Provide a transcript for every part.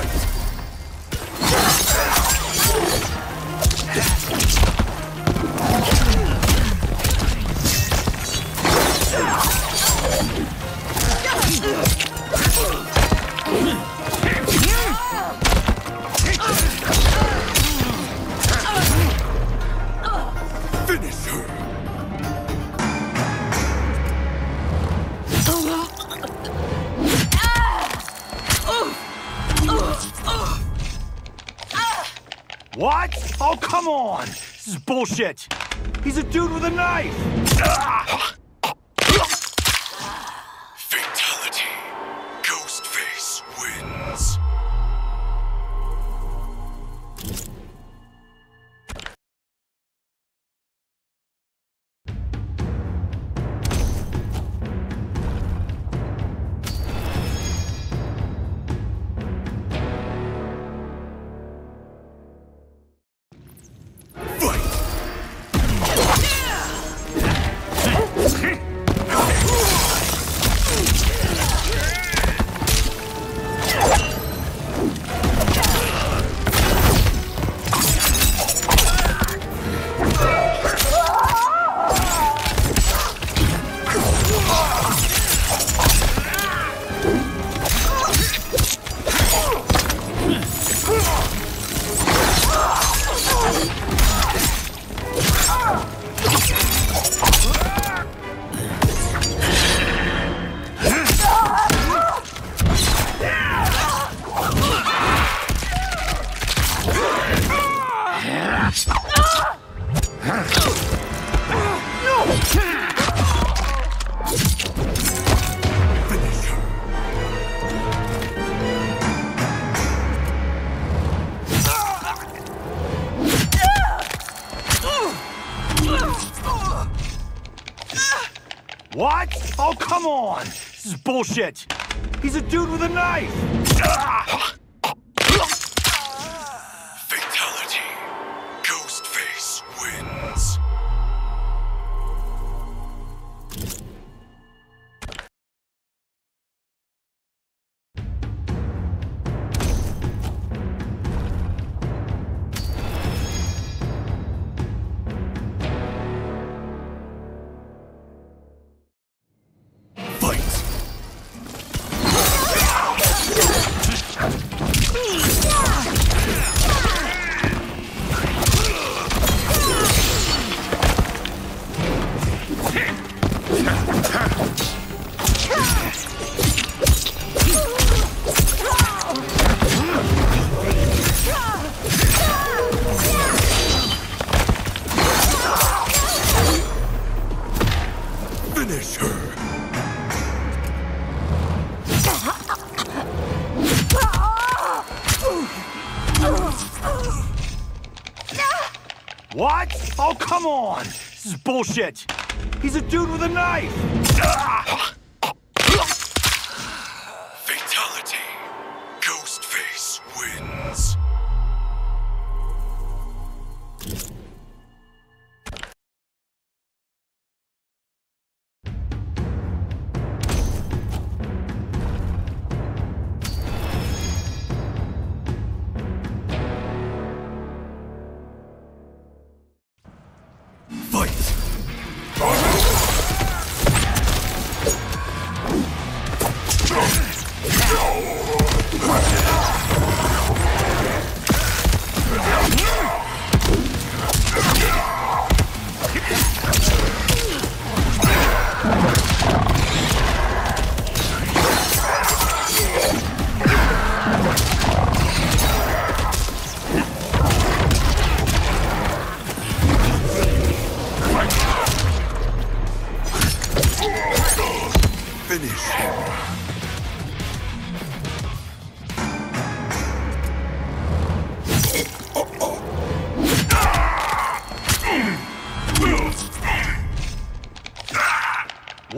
Finish bullshit! He's a dude with a knife! Ah! Bullshit! He's a dude with a knife! He's a dude with a knife! Ah!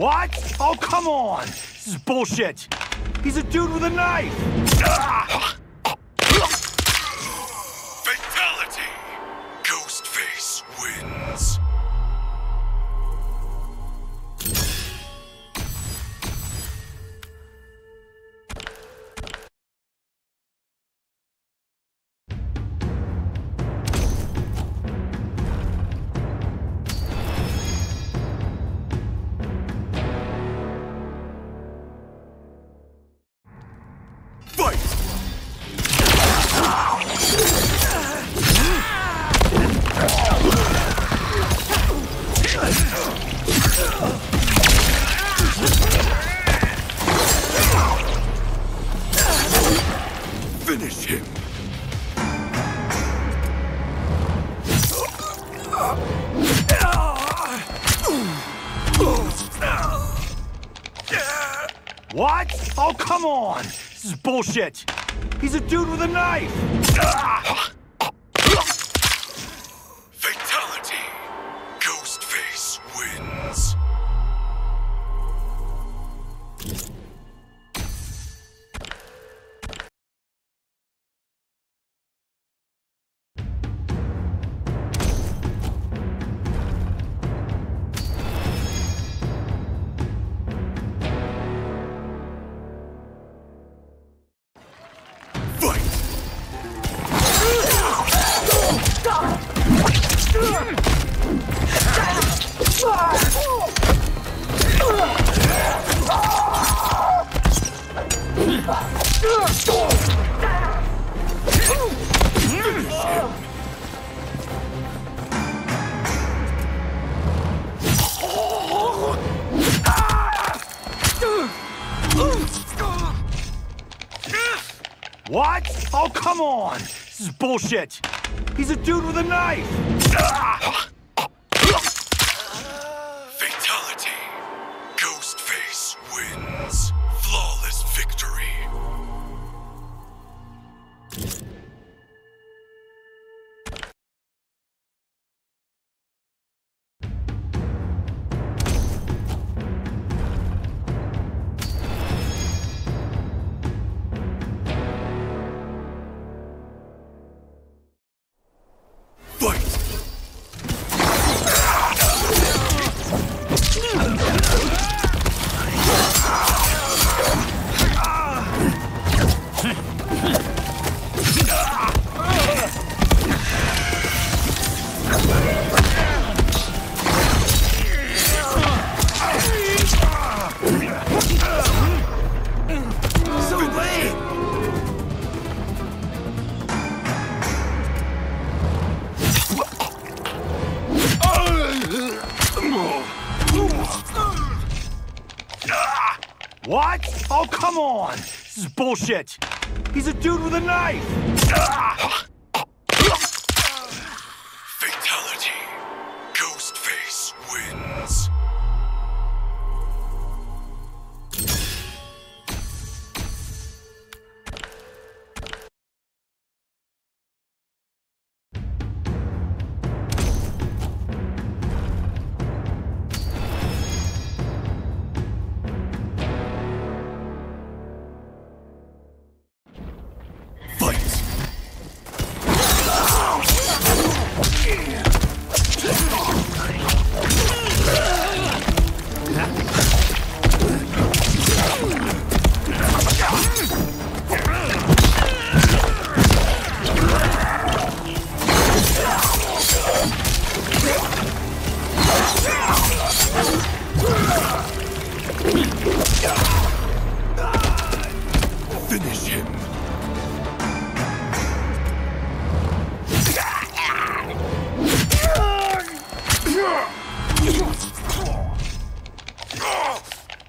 What? Oh, come on! This is bullshit! He's a dude with a knife! Ah! On! This is bullshit! He's a dude with a knife! Ah! What? Oh, come on! This is bullshit! He's a dude with a knife! Ah!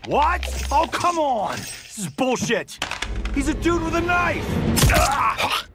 What? Oh, come on! This is bullshit! He's a dude with a knife! Ah!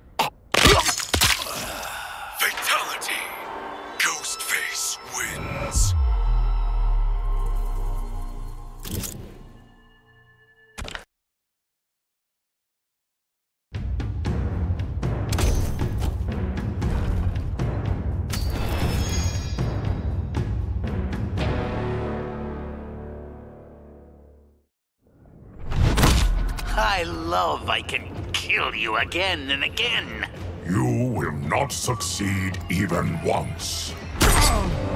I can kill you again and again. You will not succeed even once. Oh.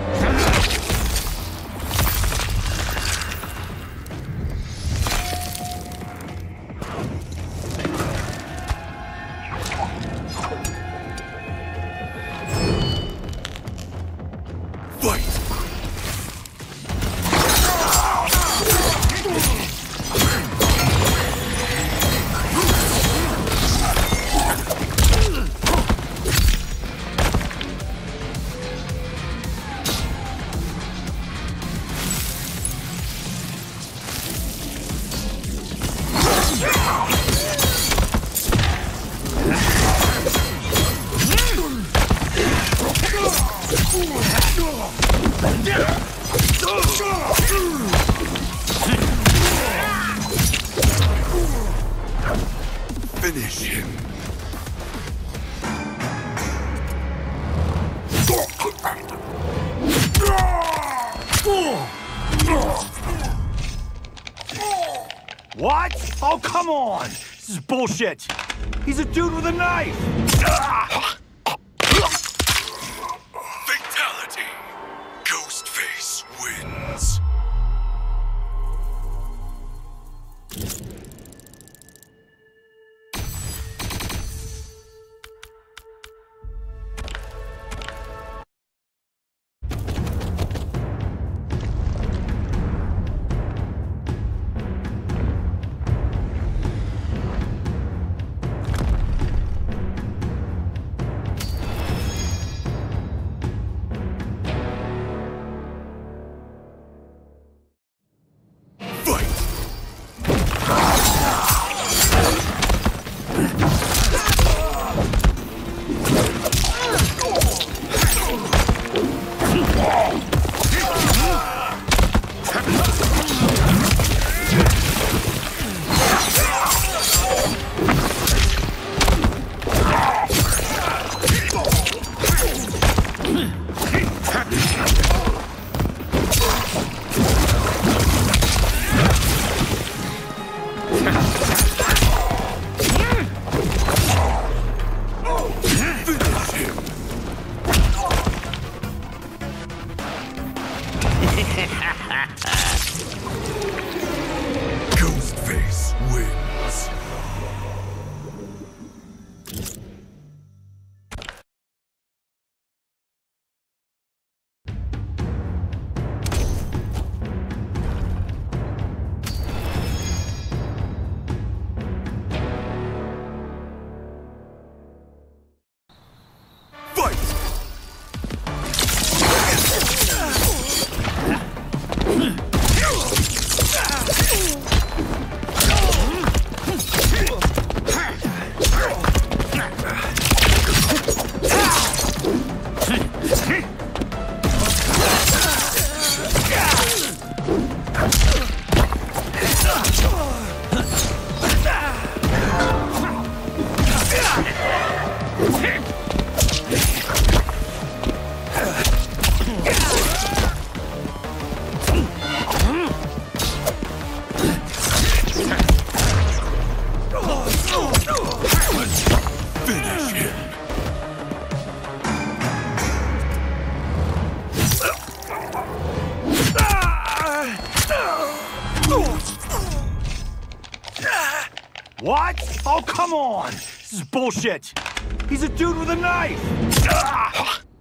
What? Oh, come on! This is bullshit! He's a dude with a knife! Fatality. What? Oh, come on! This is bullshit! He's a dude with a knife! Fatality.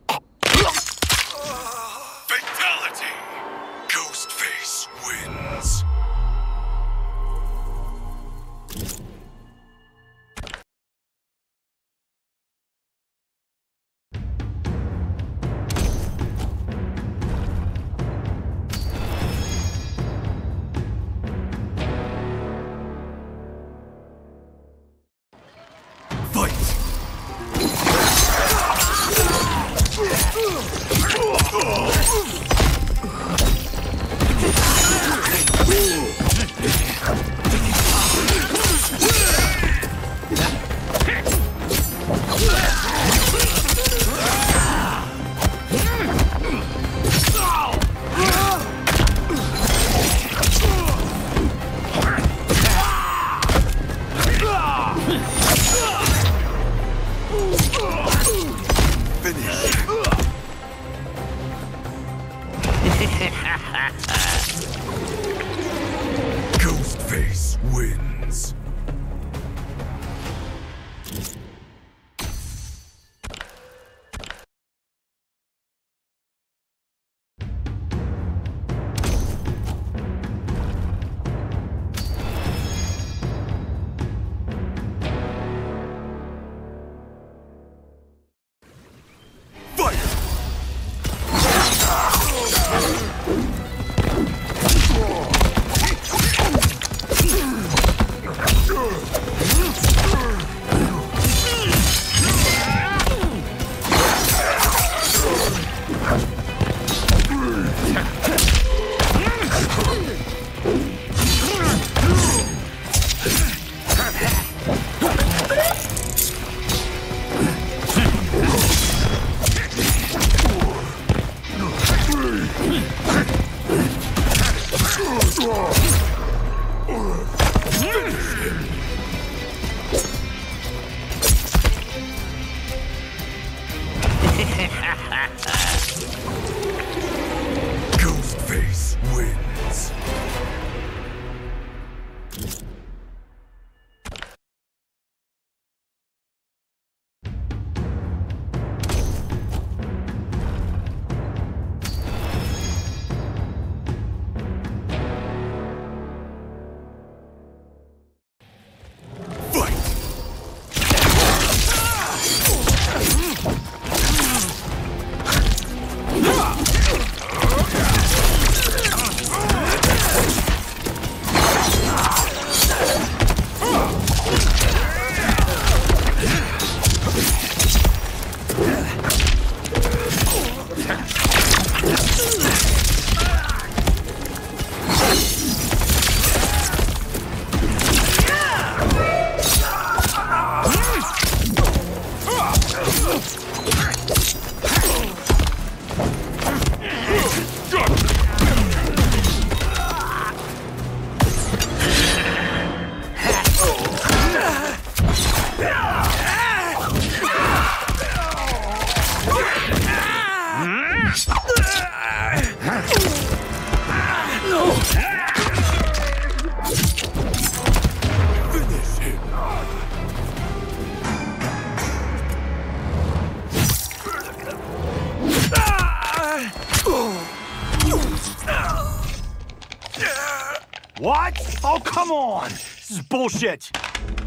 What? Oh, come on! This is bullshit!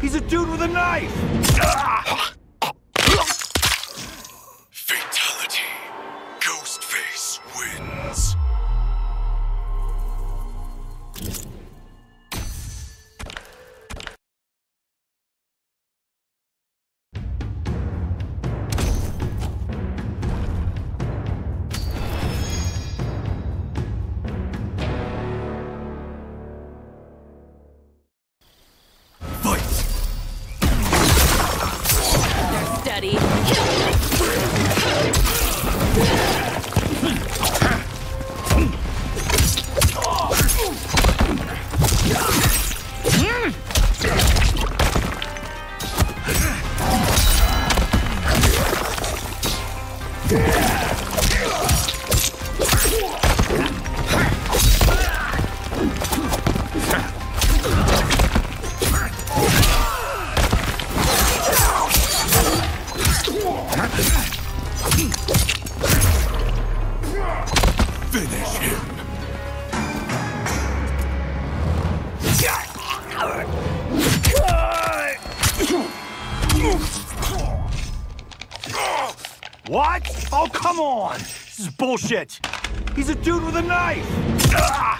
He's a dude with a knife! Ah! Bullshit! He's a dude with a knife! Ah!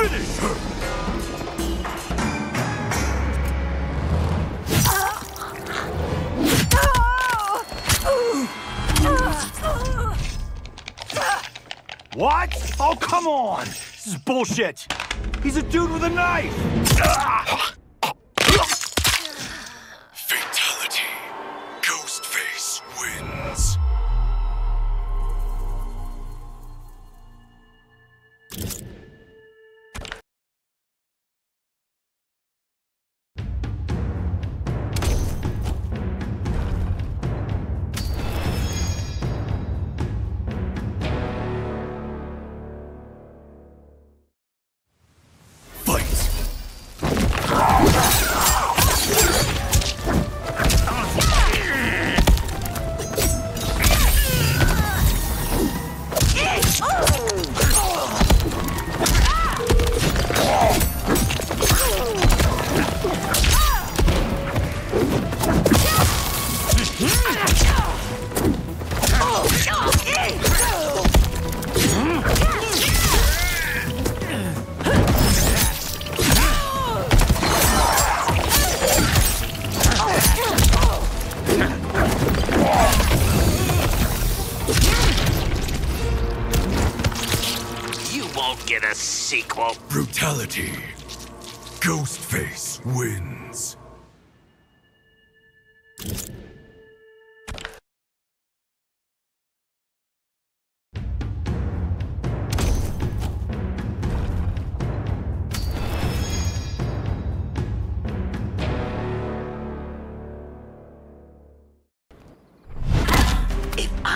Finish her! What? Oh, come on! This is bullshit! He's a dude with a knife! Ah!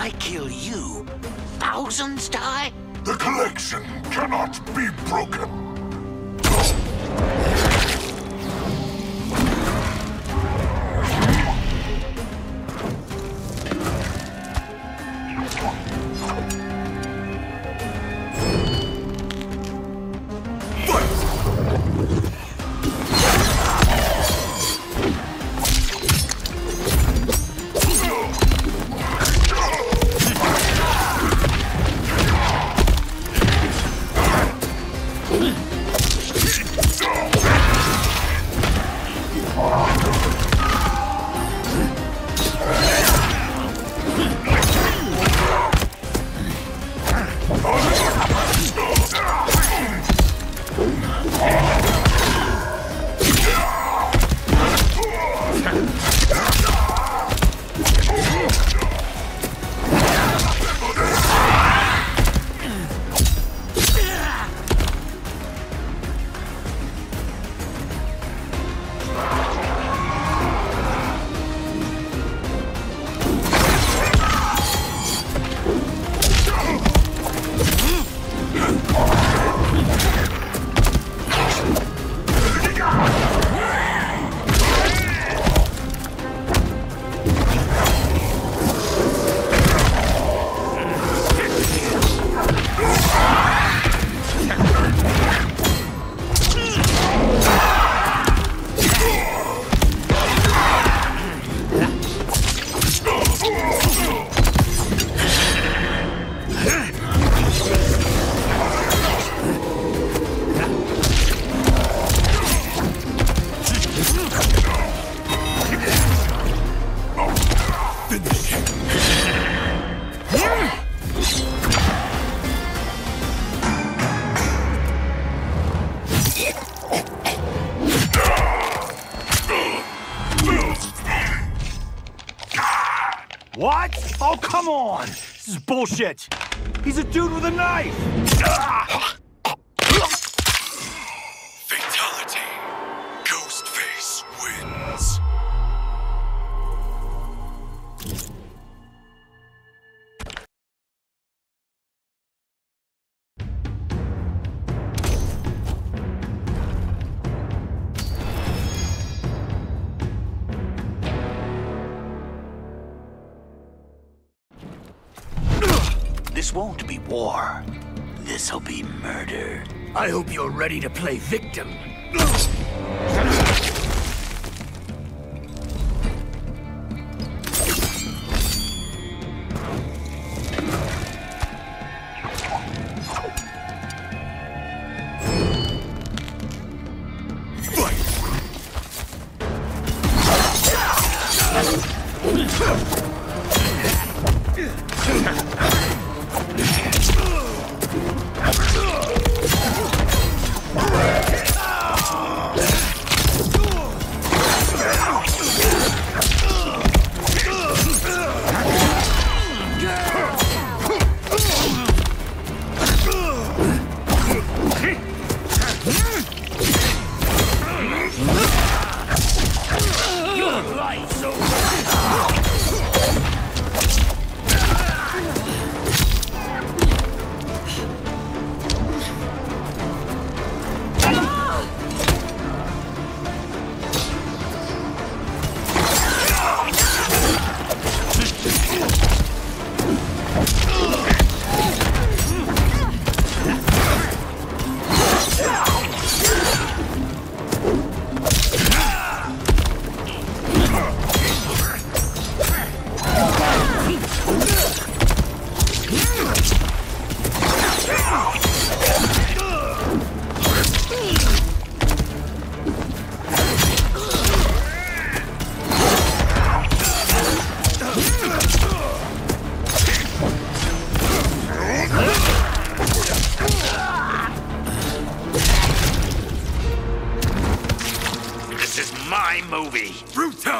I kill you, thousands die? The collection cannot be broken. Bullshit! He's a dude with a knife! Ah! This won't be war. This'll be murder. I hope you're ready to play victim.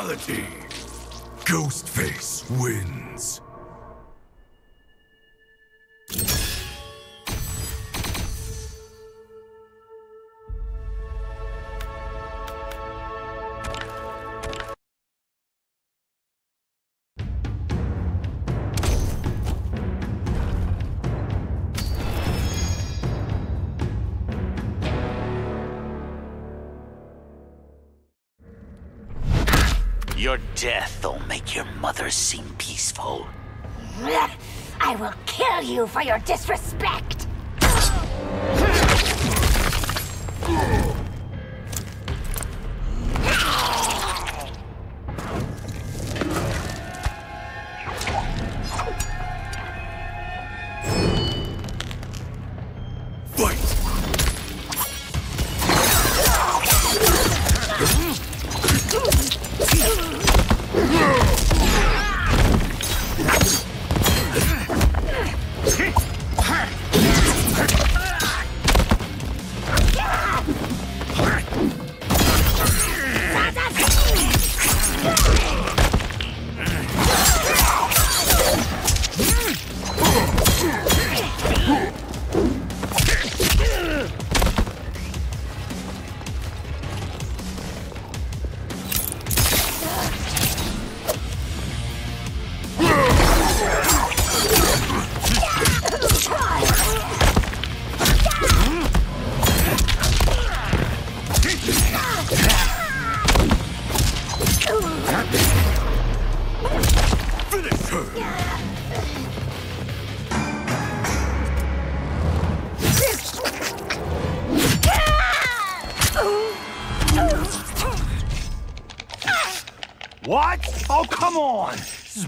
Brutality. Ghostface wins. Make your mother seem peaceful. I will kill you for your disrespect!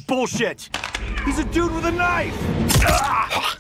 bullshit! He's a dude with a knife! Ah!